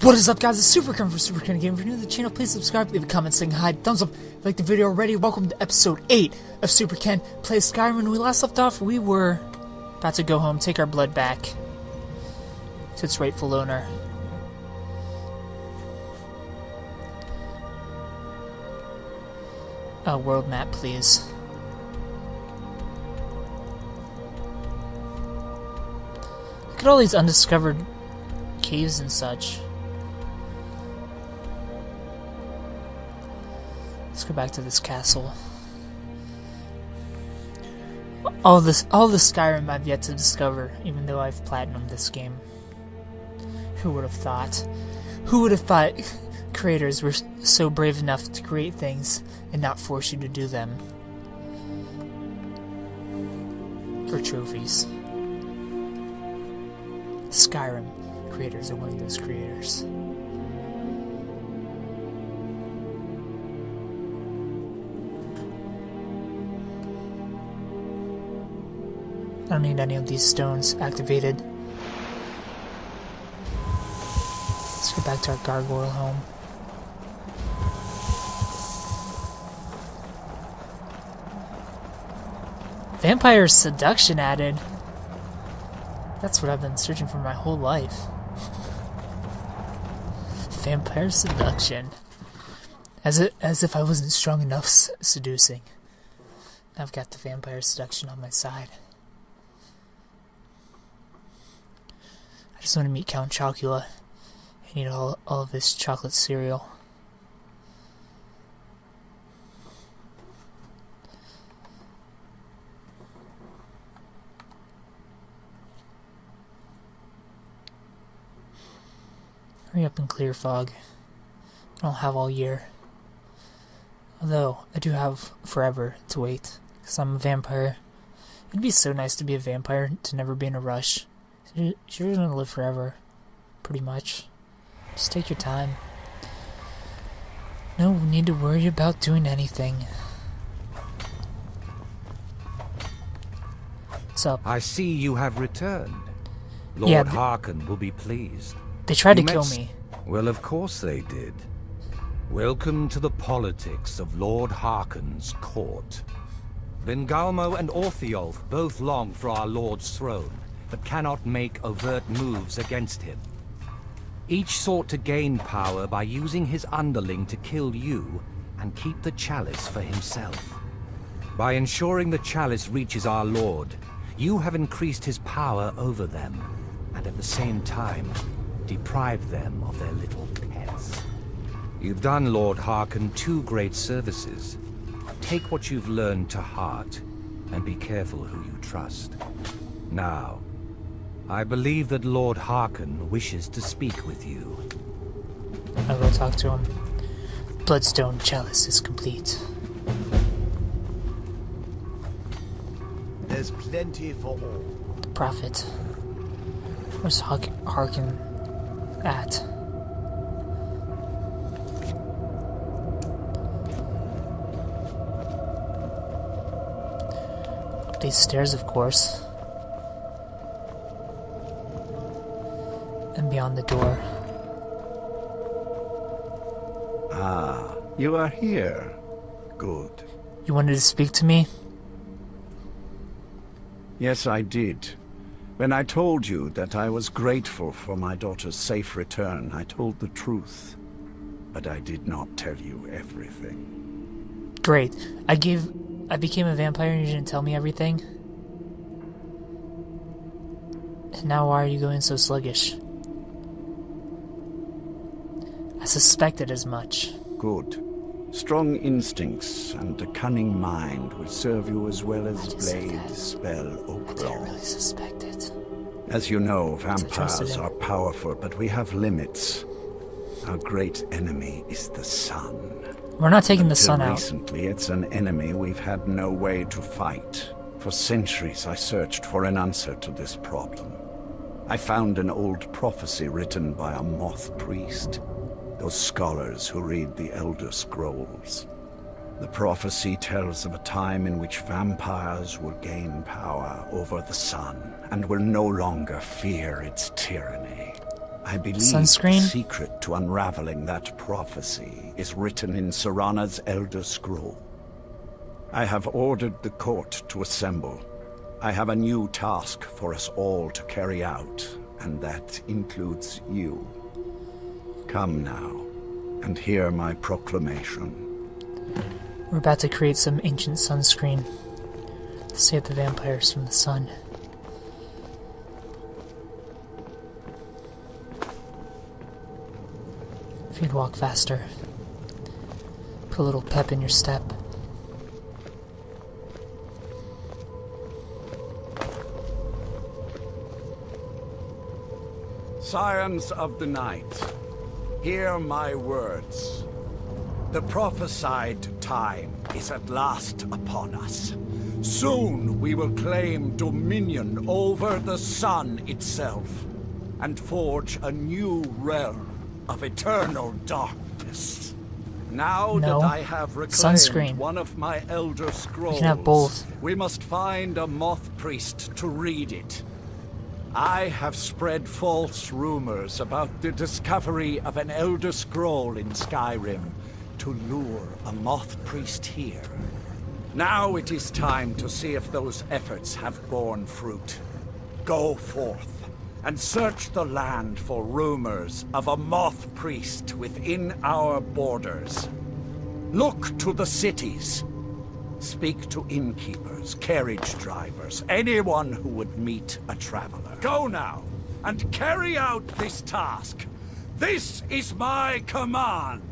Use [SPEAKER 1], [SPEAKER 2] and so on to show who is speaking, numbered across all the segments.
[SPEAKER 1] What is up guys, it's Superken for Superken Game. If you're new to the channel, please subscribe, leave a comment saying hi, thumbs up, like the video already. Welcome to episode 8 of Super Ken Plays Skyrim. When we last left off, we were about to go home, take our blood back to its rightful owner. A world map, please. Look at all these undiscovered caves and such. Let's go back to this castle. All this, all the Skyrim I've yet to discover, even though I've platinumed this game. Who would have thought? Who would have thought creators were so brave enough to create things and not force you to do them for trophies? Skyrim creators are one of those creators. I don't need any of these stones activated. Let's go back to our gargoyle home. Vampire seduction added. That's what I've been searching for my whole life. Vampire seduction. As, it, as if I wasn't strong enough seducing. I've got the vampire seduction on my side. I just want to meet Count Chocula and eat all, all of his chocolate cereal. Hurry up and clear fog. I don't have all year. Although, I do have forever to wait, because I'm a vampire. It'd be so nice to be a vampire, to never be in a rush. You're gonna live forever, pretty much. Just take your time. No need to worry about doing anything. What's up?
[SPEAKER 2] I see you have returned. Lord
[SPEAKER 1] Yeah,
[SPEAKER 2] Harkon will be pleased.
[SPEAKER 1] They tried to
[SPEAKER 2] You met
[SPEAKER 1] kill me.
[SPEAKER 2] Well, of course they did. Welcome to the politics of Lord Harkon's court. Vingalmo and Orthjolf both long for our Lord's throne, but cannot make overt moves against him. Each sought to gain power by using his underling to kill you and keep the chalice for himself. By ensuring the chalice reaches our Lord, you have increased his power over them, and at the same time, deprived them of their little pets. You've done Lord Harkon two great services. Take what you've learned to heart, and be careful who you trust. Now, I believe that Lord Harkon wishes to speak with you.
[SPEAKER 1] I'll talk to him. Bloodstone chalice is complete.
[SPEAKER 3] There's plenty for all.
[SPEAKER 1] The prophet. Where's Hark- Harkon at? Up these stairs, of course. Beyond the door.
[SPEAKER 3] Ah, you are here. Good.
[SPEAKER 1] You wanted to speak to me?
[SPEAKER 3] Yes, I did. When I told you that I was grateful for my daughter's safe return, I told the truth. But I did not tell you everything.
[SPEAKER 1] Great. I gave. I became a vampire and you didn't tell me everything? And now why are you going so sluggish? I suspected as much.
[SPEAKER 3] Good. Strong instincts and a cunning mind will serve you as well as blade, spell,
[SPEAKER 1] I
[SPEAKER 3] oak
[SPEAKER 1] didn't really suspect it.
[SPEAKER 3] As you know, vampires are powerful, but we have limits. Our great enemy is the sun.
[SPEAKER 1] We're not taking the
[SPEAKER 3] Until
[SPEAKER 1] sun out.
[SPEAKER 3] recently, it's an enemy we've had no way to fight. For centuries, I searched for an answer to this problem. I found an old prophecy written by a moth priest. Those scholars who read the Elder Scrolls. The prophecy tells of a time in which vampires will gain power over the sun and will no longer fear its tyranny. I believe
[SPEAKER 1] Sunscreen?
[SPEAKER 3] the secret to unraveling that prophecy is written in Serana's Elder Scroll. I have ordered the court to assemble. I have a new task for us all to carry out, and that includes you. Come now, and hear my proclamation.
[SPEAKER 1] We're about to create some ancient sunscreen to save the vampires from the sun. If you'd walk faster, put a little pep in your step.
[SPEAKER 3] Scions of the night, hear my words. The prophesied time is at last upon us. Soon we will claim dominion over the sun itself, and forge a new realm of eternal darkness. Now
[SPEAKER 1] No.
[SPEAKER 3] that I have reclaimed
[SPEAKER 1] Sunscreen.
[SPEAKER 3] one of my elder scrolls, we must find a moth priest to read it. I have spread false rumors about the discovery of an Elder Scroll in Skyrim to lure a moth priest here. Now it is time to see if those efforts have borne fruit. Go forth and search the land for rumors of a moth priest within our borders. Look to the cities. Speak to innkeepers, carriage drivers, anyone who would meet a traveler. Go now, and carry out this task. This is my command.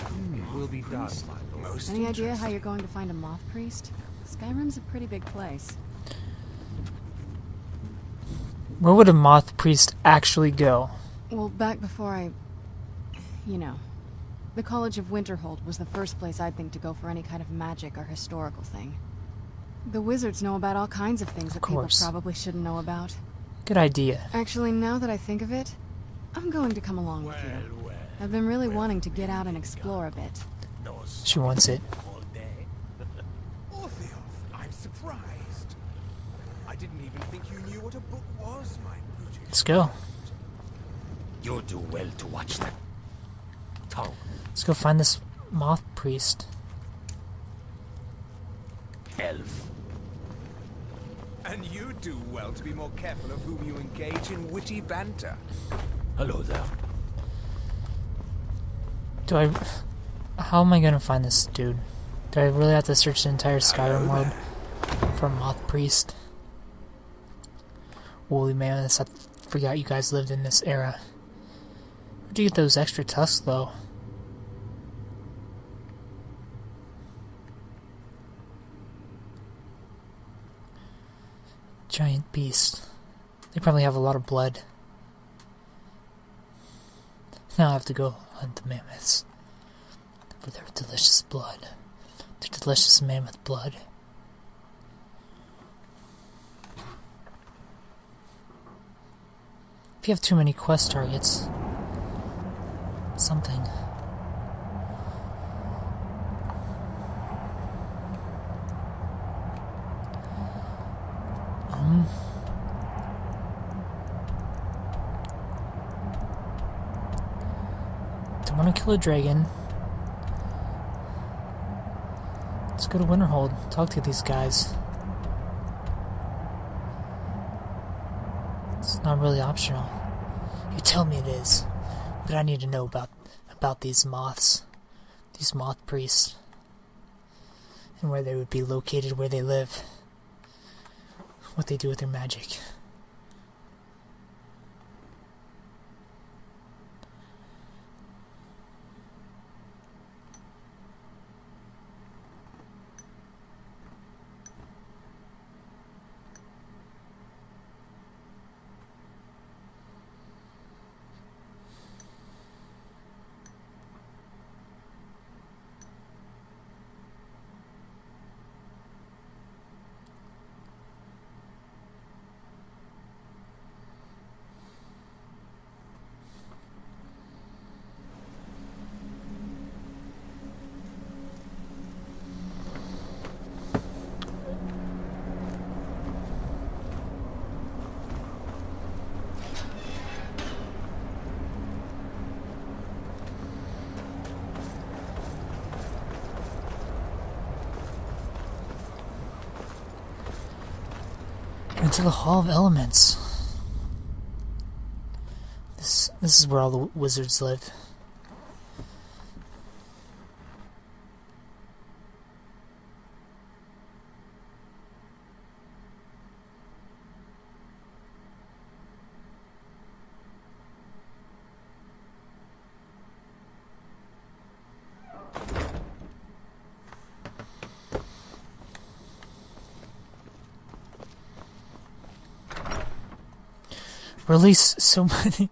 [SPEAKER 2] Hmm, Will be done.
[SPEAKER 3] Most
[SPEAKER 4] Any idea how you're going to find a moth priest? Skyrim's a pretty big place.
[SPEAKER 1] Where would a moth priest actually go?
[SPEAKER 4] Well, back before I. You know. The College of Winterhold was the first place I'd think to go for any kind of magic or historical thing. The wizards know about all kinds of things
[SPEAKER 1] Of
[SPEAKER 4] that people probably shouldn't know about.
[SPEAKER 1] Good idea.
[SPEAKER 4] Actually, now that I think of it, I'm going to come along with you. I've been really wanting to get out and explore a bit.
[SPEAKER 1] She wants it.
[SPEAKER 5] Oh, Orpheus, I'm surprised. I didn't even think you knew what a book was, my beauty.
[SPEAKER 1] Let's go.
[SPEAKER 2] You do well to watch that tongue.
[SPEAKER 1] Let's go find this moth priest.
[SPEAKER 2] Elf.
[SPEAKER 5] And you do well to be more careful of whom you engage in witty banter.
[SPEAKER 2] Hello there.
[SPEAKER 1] Do I. How am I gonna find this dude? Do I really have to search the entire Skyrim world for a moth priest? Holy mammoths, I forgot you guys lived in this era. Where'd you get those extra tusks, though? Giant beast. They probably have a lot of blood. Now I have to go hunt the mammoths for their delicious blood. Their delicious mammoth blood. If you have too many quest targets, something. Don't gonna kill a dragon. Let's go to Winterhold. Talk to these guys. It's not really optional. You tell me it is, but I need to know about about these moths, these moth priests, and where they would be located, where they live, what they do with their magic. Into the Hall of Elements. This this is where all the wizards live. Release so many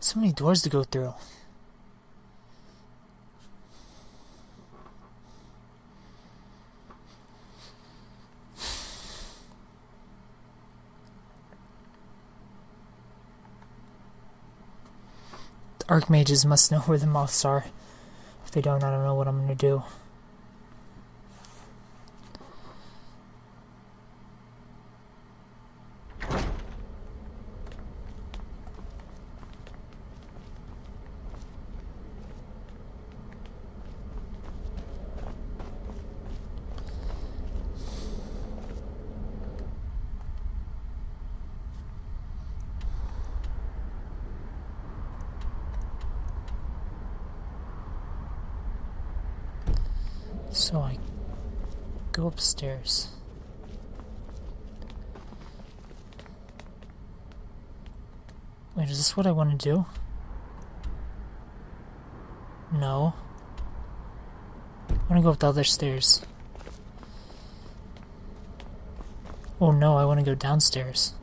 [SPEAKER 1] so many doors to go through. The Archmages must know where the moths are. If they don't, I don't know what I'm gonna do. So I go upstairs. Wait, is this what I want to do? No. I want to go up the other stairs. Oh no, I want to go downstairs.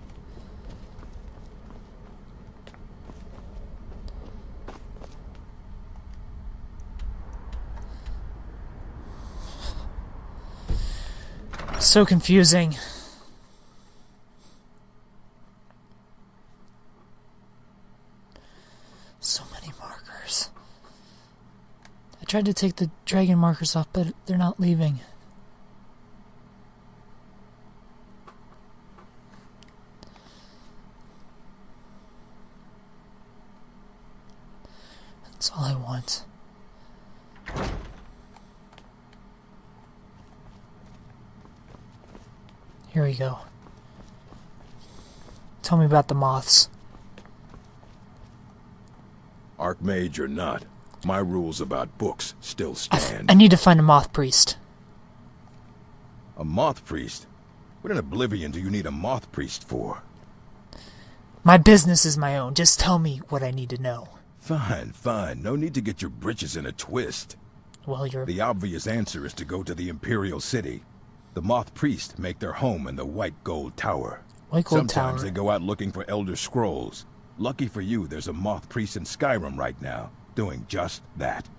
[SPEAKER 1] So confusing. So many markers. I tried to take the dragon markers off, but they're not leaving. That's all I want. Here we go. Tell me about the moths.
[SPEAKER 6] Archmage or not, my rules about books still
[SPEAKER 1] I,
[SPEAKER 6] stand.
[SPEAKER 1] I need to find a moth priest.
[SPEAKER 6] A moth priest? What in Oblivion do you need a moth priest for?
[SPEAKER 1] My business is my own. Just tell me what I need to know.
[SPEAKER 6] Fine, fine. No need to get your britches in a twist.
[SPEAKER 1] Well, you're.
[SPEAKER 6] The obvious answer is to go to the Imperial City. The Moth Priest make their home in the White Gold Tower.
[SPEAKER 1] White Gold
[SPEAKER 6] Sometimes
[SPEAKER 1] Tower.
[SPEAKER 6] they go out looking for Elder Scrolls. Lucky for you, there's a Moth Priest in Skyrim right now, doing just that.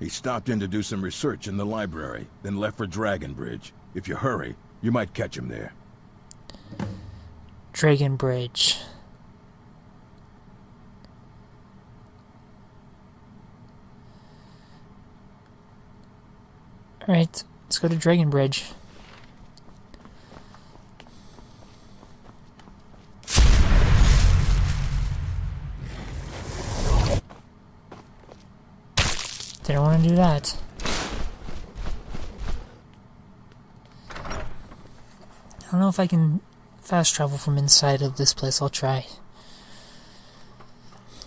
[SPEAKER 6] He stopped in to do some research in the library, then left for Dragonbridge. If you hurry, you might catch him there.
[SPEAKER 1] Dragon Bridge. Alright, let's go to Dragon Bridge. Didn't want to do that. I don't know if I can fast travel from inside of this place. I'll try.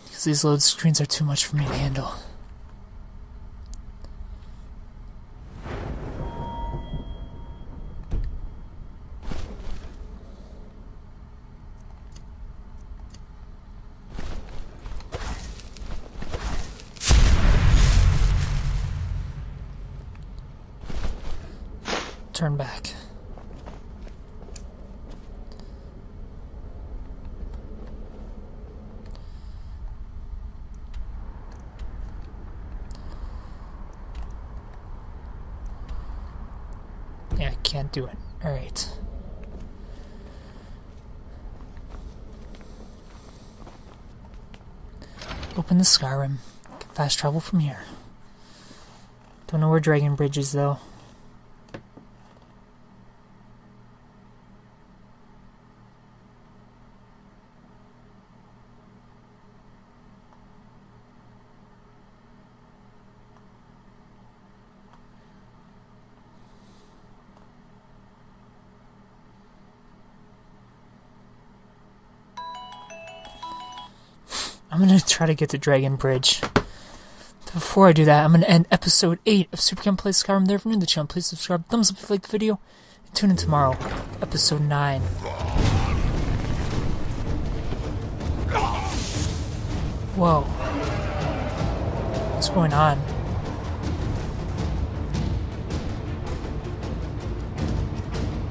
[SPEAKER 1] Because these load screens are too much for me to handle. Turn back. Yeah, I can't do it. Alright. Open the Skyrim. Fast travel from here. Don't know where Dragon Bridge is though. I'm gonna try to get to Dragon Bridge. Before I do that, I'm gonna end episode 8 of Super Ken Plays Skyrim. There, if you're new to the channel, please subscribe, thumbs up if you like the video, and tune in tomorrow, episode 9. Whoa. What's going on?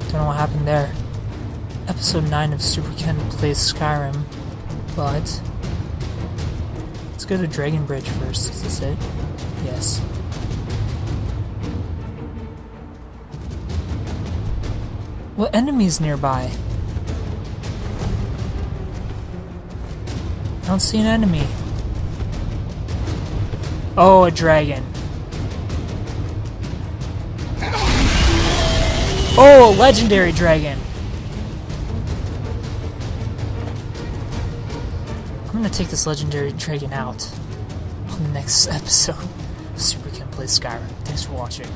[SPEAKER 1] Don't know what happened there. Episode 9 of Super Ken Plays Skyrim. But. Let's go to Dragon Bridge first. Is this it? Yes. What enemies nearby? I don't see an enemy. Oh, a dragon. Oh, a legendary dragon. Gonna take this legendary dragon out on the next episode Super Ken Play Skyrim. Thanks for watching.